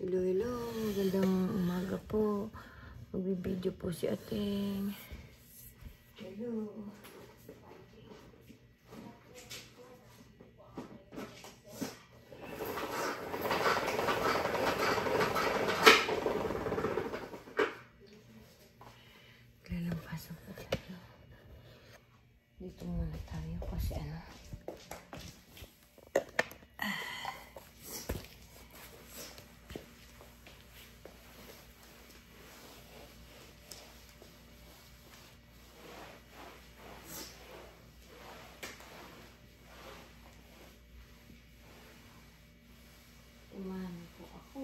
Hello, hello. Magandang umaga po. Magbibideo po si ating. Hello. Lalampasan po tayo. Dito muna tayo kasi ano. Umano po ako.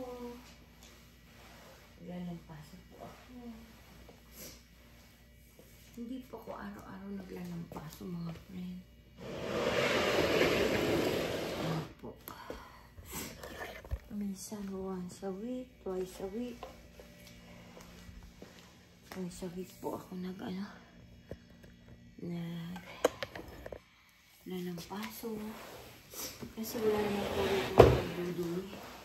Lalampasan po ako. Po ako araw-araw naglalampaso mga friend. Ano po. Minsan once a week, twice a week. Twice a week po ako nag ano, nag lalampaso. Kasi wala naman po rin ako.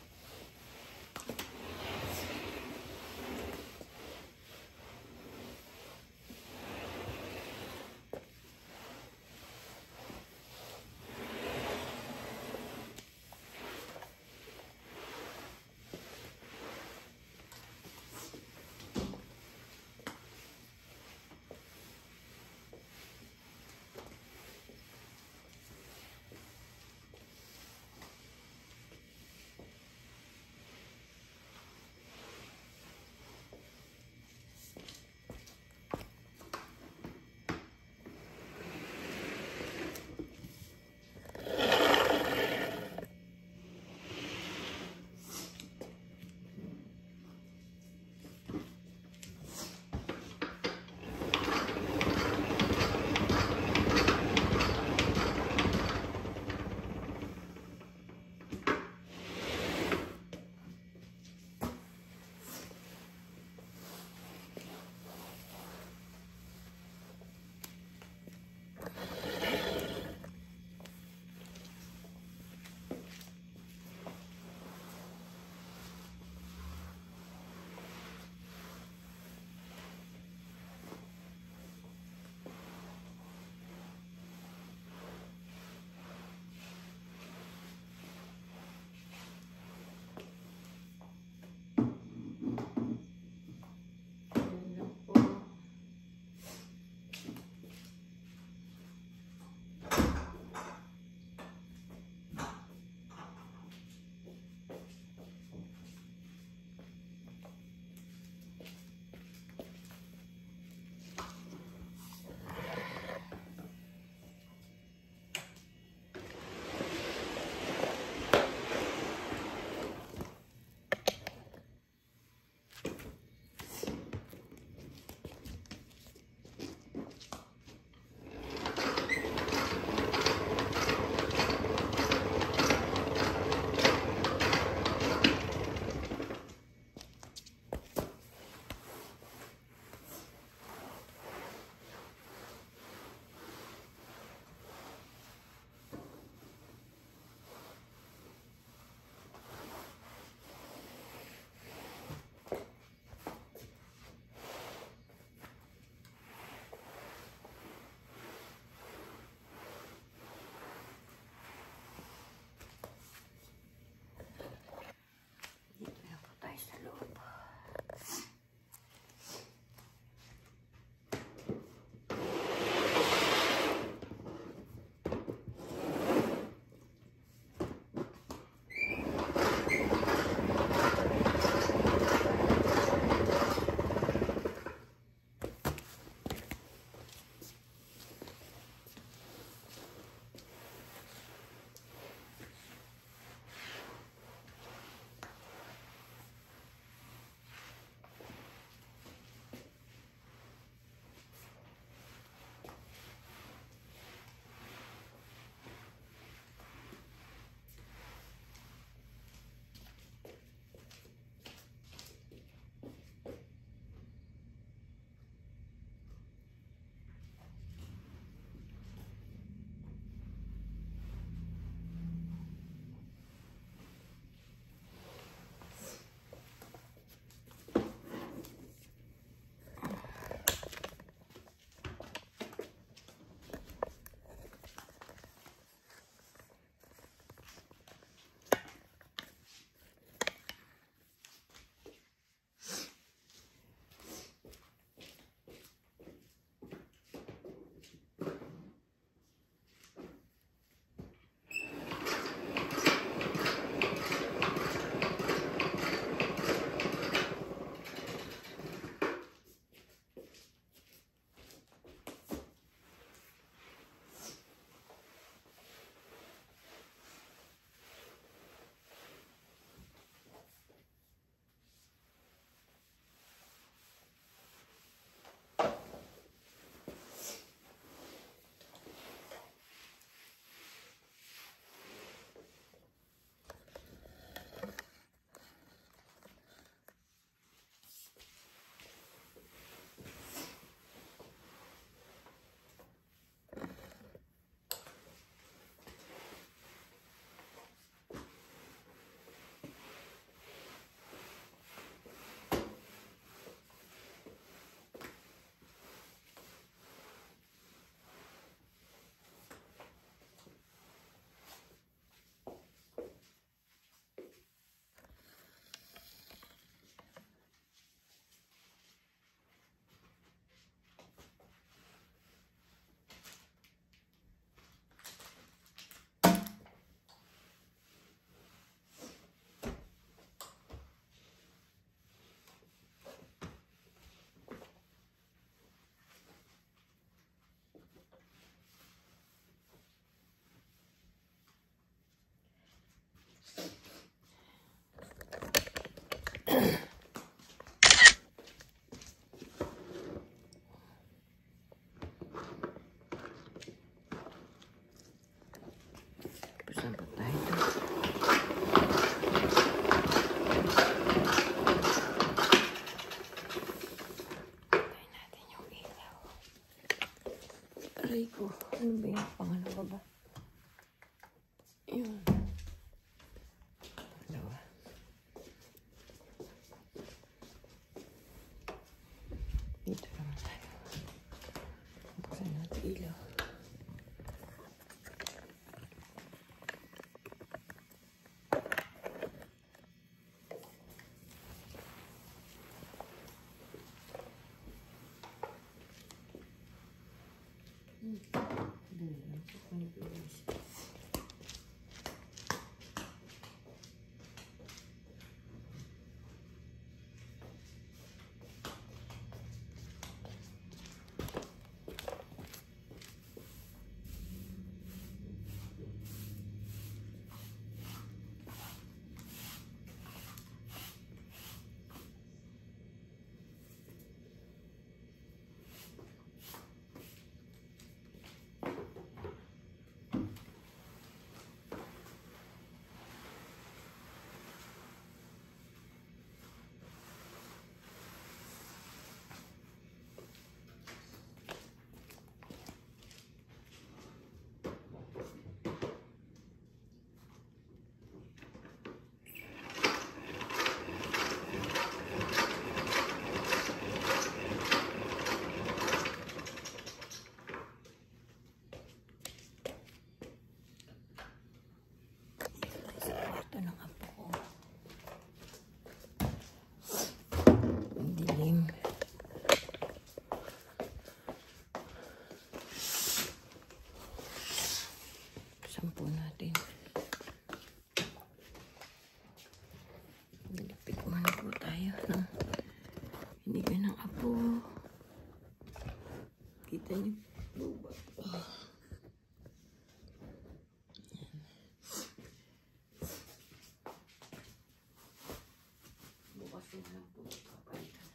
Да. тут не Sampo natin. Nilipit muna po tayo ng hinigan ng apo. Kita niyo po ba? Bukas na lang po papalitan.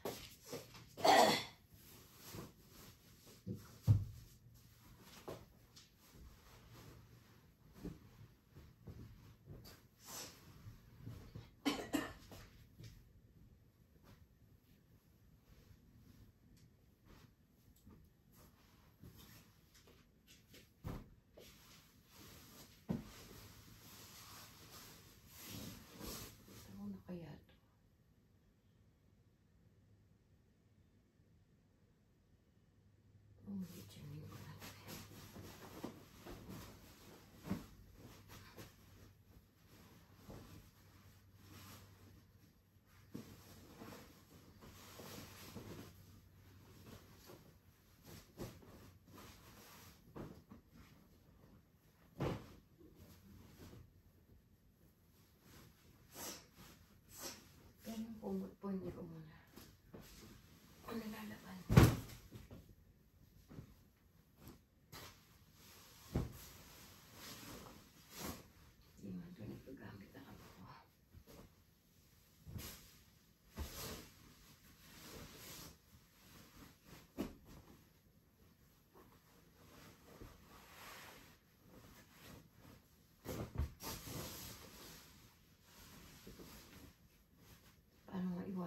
Ano na kaya to? Oh, kitchenin ko na. Yan yung pumot po, hindi ko muna. Ano lalaban? Hindi man ito nagagamit ang apo ko.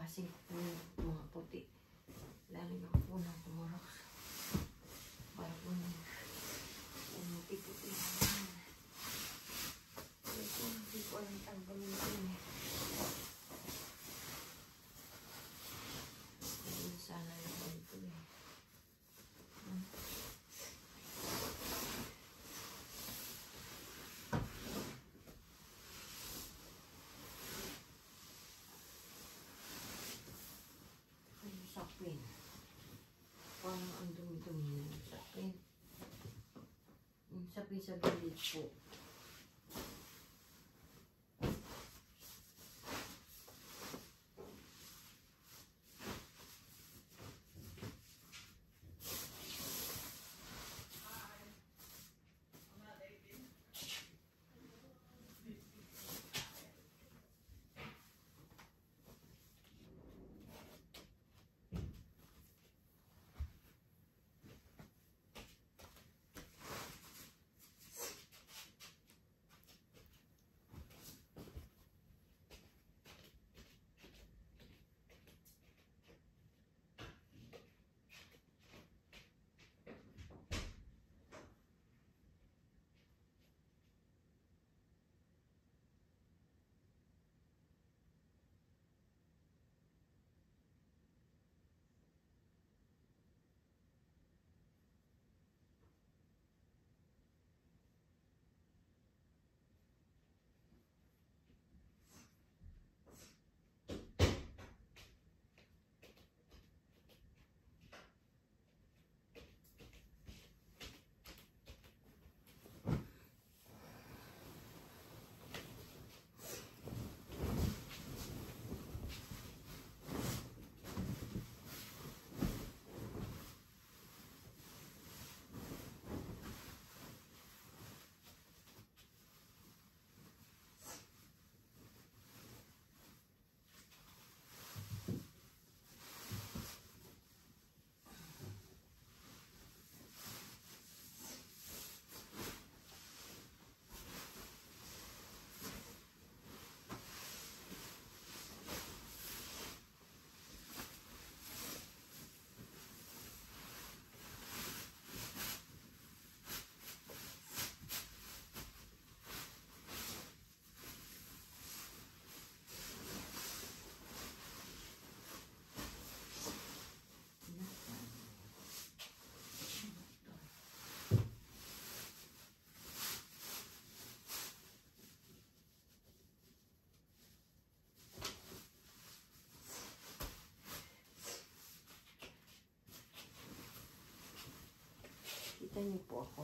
Maiwasin ko po mga puti? Lalo na po ng Yung sapin sa gilid po. Kita niyo po ako.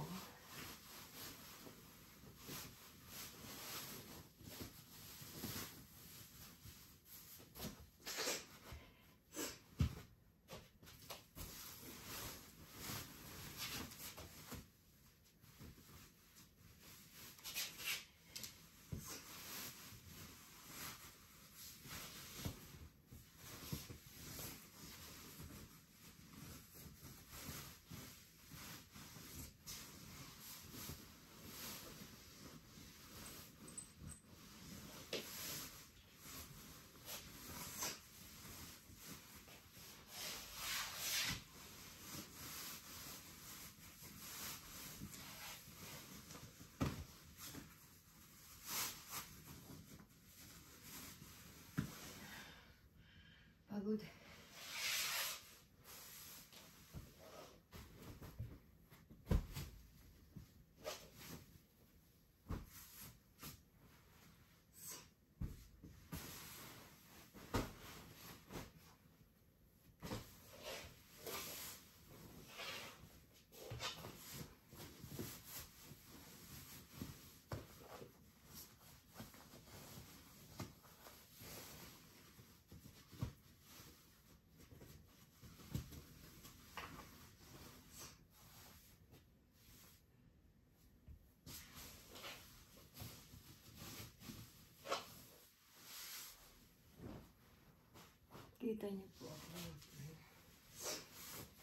Kita niyo po.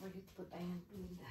Ulit po tayong pinda.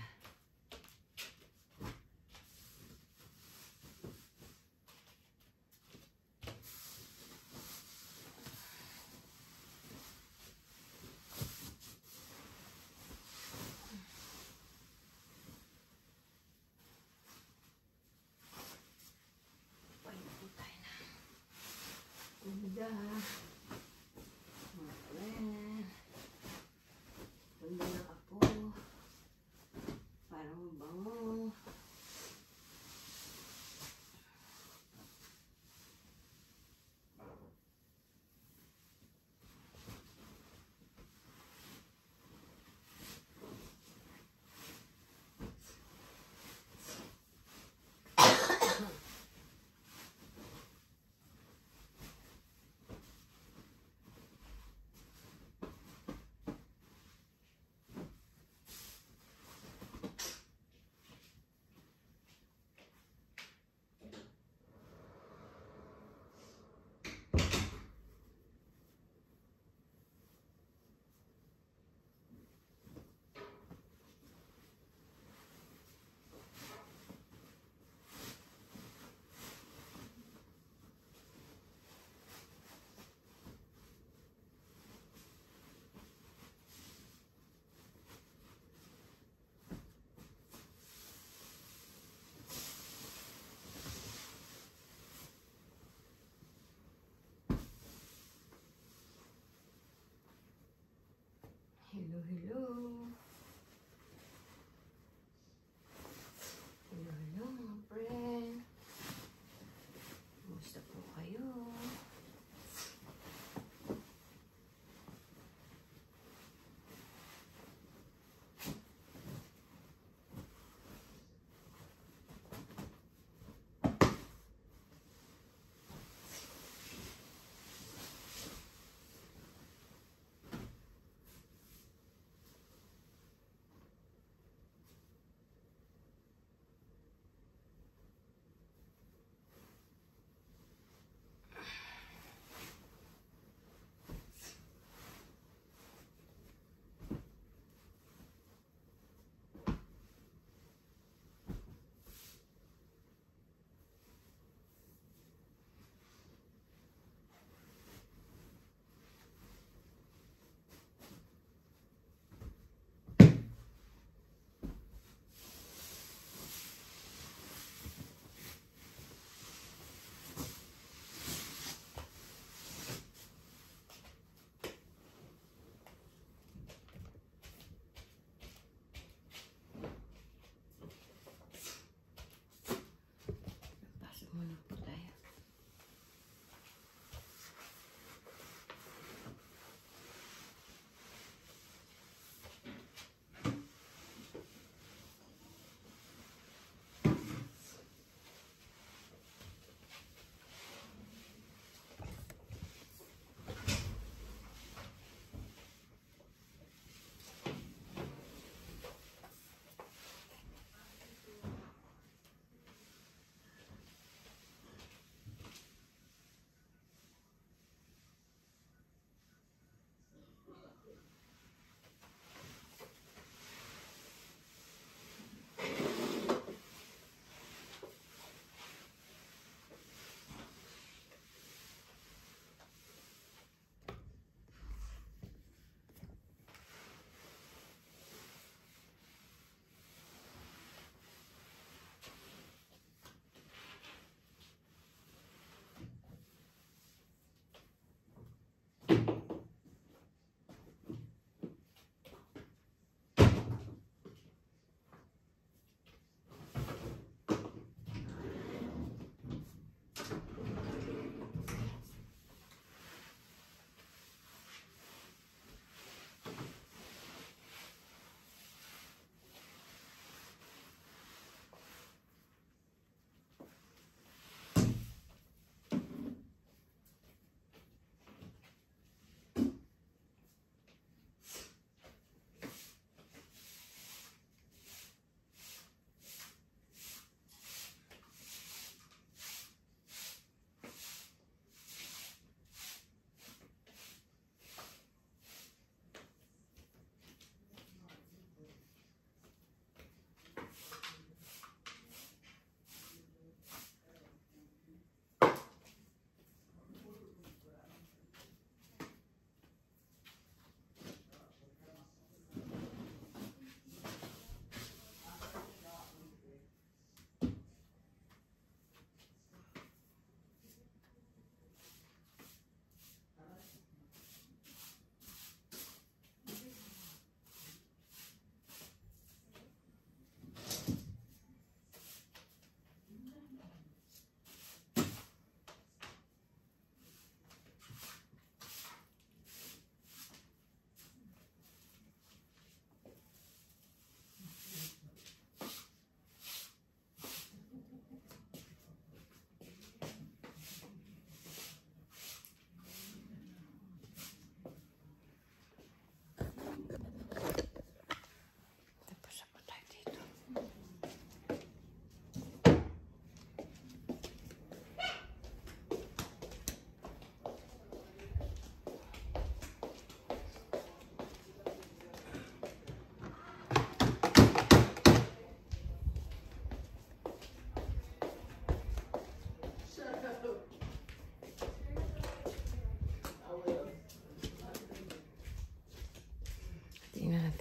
hello.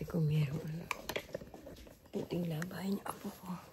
Kung merong ano. Puting labahin niya apo ko.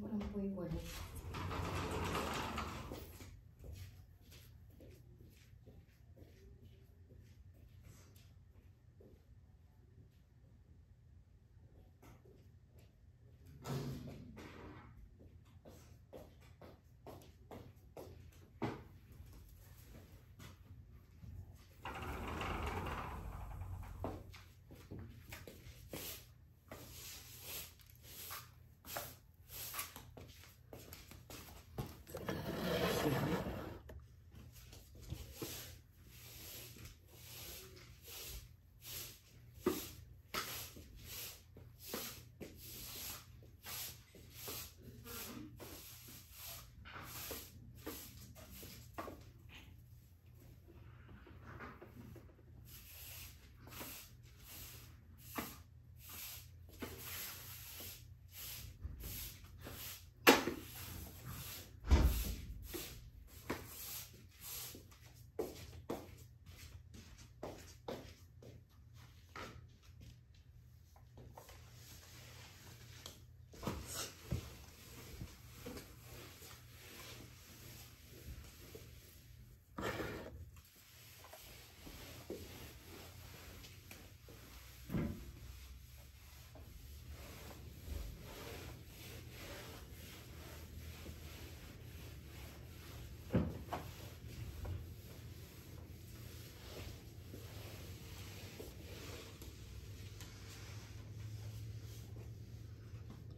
Kunin ko lang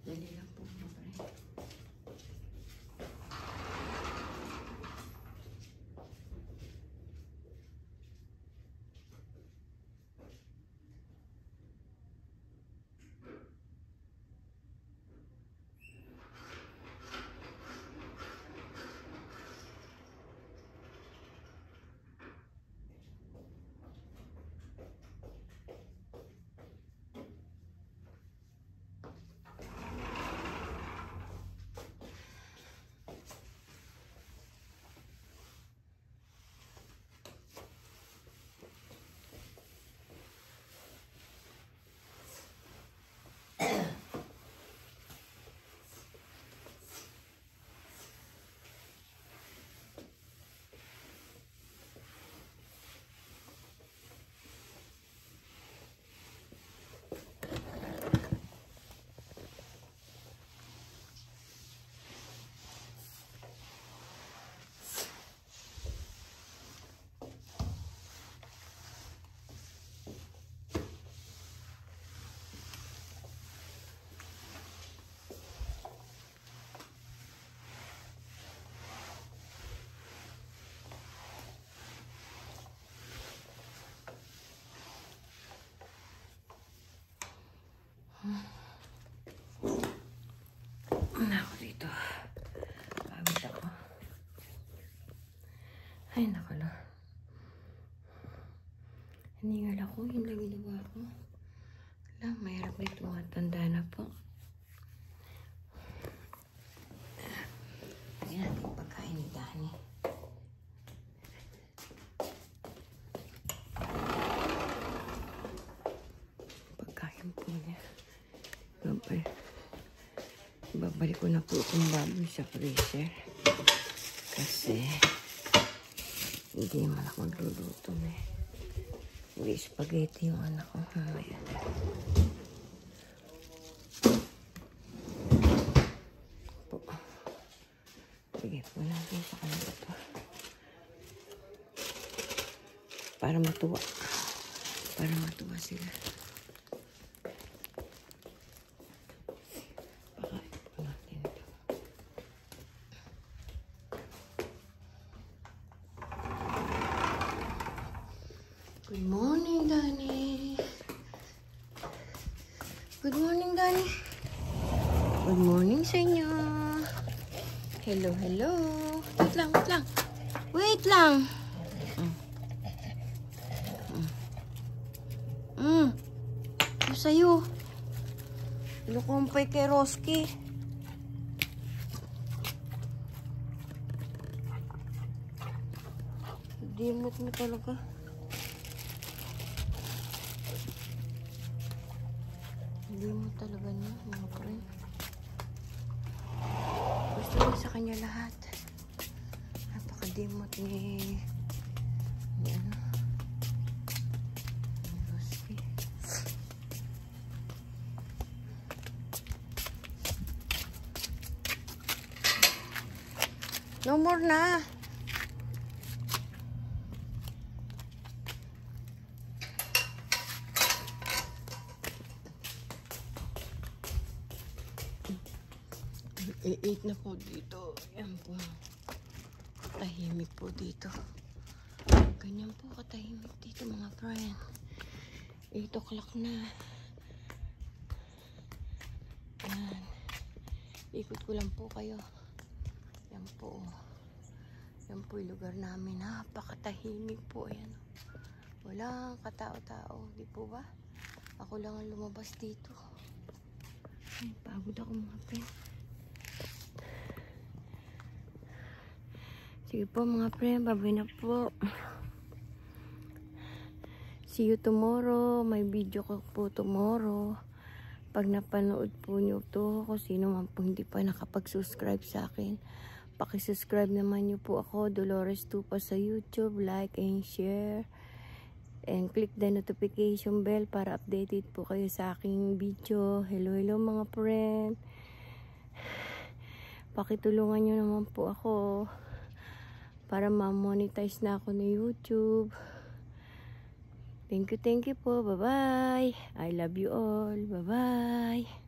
po yung wallet. Dali lang po mga friend. Ano ako dito? Pagod ako. Ay, naku na. Hiningal ako, yun lang ginawa ko. Wala, mahirap na tumatanda na po. Lagyan natin pagkain ni Dani. Pagkain po niya. Babay. Babalik ko na po itong baboy sa freezer. Kasi hindi man ako magluluto na eh. Hindi spaghetti yung anak ko. Mamaya na. Po. Sige po natin sa kanila to. Para matuwa. Para matuwa sila. Roski. Dimot mo talaga. Dimot talaga niya, mga friend. Gusto niya sa kanya lahat. Napakadimot ni... ni na. I-8 na po dito. Yan po. Tahimik po dito. Ganyan po katahimik dito mga friend. 8 o'clock na. Yan. Ikot ko lang po kayo. Yan po. Yan po yung lugar namin. Napakatahimik po. Ayan. Walang katao-tao. Di po ba? Ako lang ang lumabas dito. Ay, pagod ako mga friend. Sige po mga friend, babay na po. See you tomorrow. May video ko po tomorrow. Pag napanood po nyo to, kung sino man po hindi pa nakapag-subscribe sa akin, pakisubscribe naman nyo po ako, Dolores Tupa sa YouTube. Like and share. And click the notification bell para updated po kayo sa aking video. Hello, hello mga friend. Pakitulungan nyo naman po ako para ma-monetize na ako ni YouTube. Thank you, thank you po. Bye-bye. I love you all. Bye-bye.